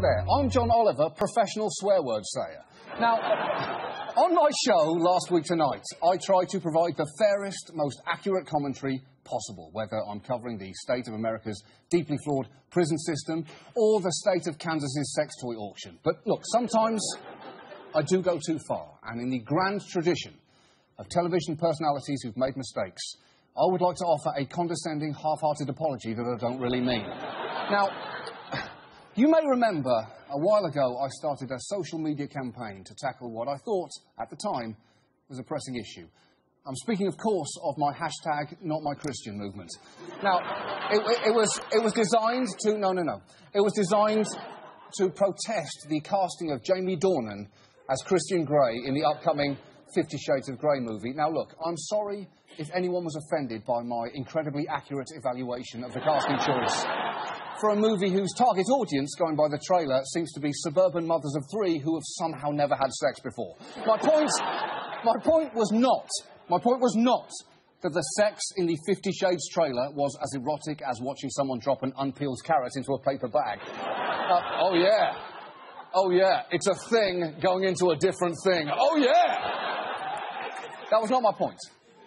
there, I'm John Oliver, professional swear word sayer. Now, on my show last week tonight, I tried to provide the fairest, most accurate commentary possible, whether I'm covering the state of America's deeply flawed prison system or the state of Kansas's sex toy auction. But look, sometimes I do go too far, and in the grand tradition of television personalities who've made mistakes, I would like to offer a condescending, half hearted apology that I don't really mean. now, you may remember a while ago I started a social media campaign to tackle what I thought, at the time, was a pressing issue. I'm speaking, of course, of my hashtag not my Christian movement. Now, it, it, it, was, it was designed to. No, no, no. It was designed to protest the casting of Jamie Dornan as Christian Grey in the upcoming Fifty Shades of Grey movie. Now, look, I'm sorry if anyone was offended by my incredibly accurate evaluation of the casting choice for a movie whose target audience, going by the trailer, seems to be suburban mothers of three who have somehow never had sex before. My point, my point was not, my point was not that the sex in the Fifty Shades trailer was as erotic as watching someone drop an unpeeled carrot into a paper bag. Uh, oh, yeah. Oh, yeah. It's a thing going into a different thing. Oh, yeah. That was not my point.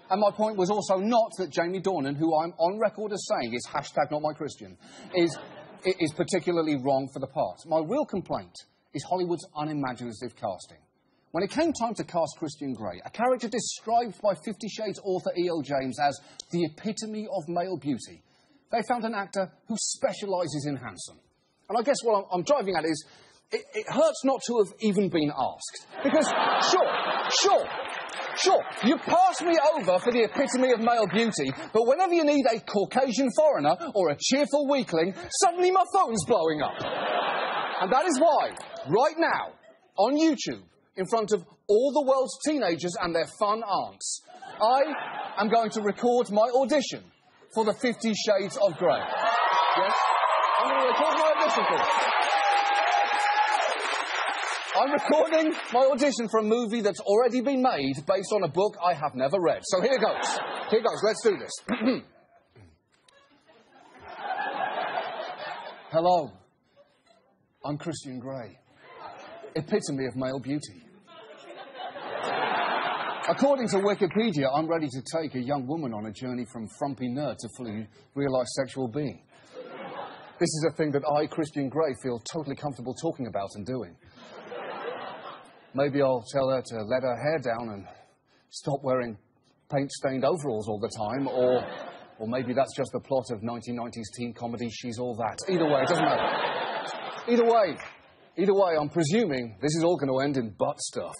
And my point was also not that Jamie Dornan, who I'm on record as saying is hashtag not my Christian, is, is particularly wrong for the part. My real complaint is Hollywood's unimaginative casting. When it came time to cast Christian Grey, a character described by Fifty Shades author E.L. James as the epitome of male beauty, they found an actor who specialises in handsome. And I guess what I'm, I'm driving at is it, it hurts not to have even been asked. Because, sure, sure, Sure, you pass me over for the epitome of male beauty, but whenever you need a Caucasian foreigner or a cheerful weakling, suddenly my phone's blowing up. And that is why, right now, on YouTube, in front of all the world's teenagers and their fun aunts, I am going to record my audition for the Fifty Shades of Grey. Yes? I'm going to record my audition for it. I'm recording my audition for a movie that's already been made based on a book I have never read. So here goes. Here goes. Let's do this. Hello. I'm Christian Grey, epitome of male beauty. According to Wikipedia, I'm ready to take a young woman on a journey from frumpy nerd to fully realised sexual being. This is a thing that I, Christian Grey, feel totally comfortable talking about and doing. Maybe I'll tell her to let her hair down and stop wearing paint stained overalls all the time, or, or maybe that's just the plot of 1990s teen comedy She's All That. Either way, it doesn't matter. Either way, either way, I'm presuming this is all going to end in butt stuff.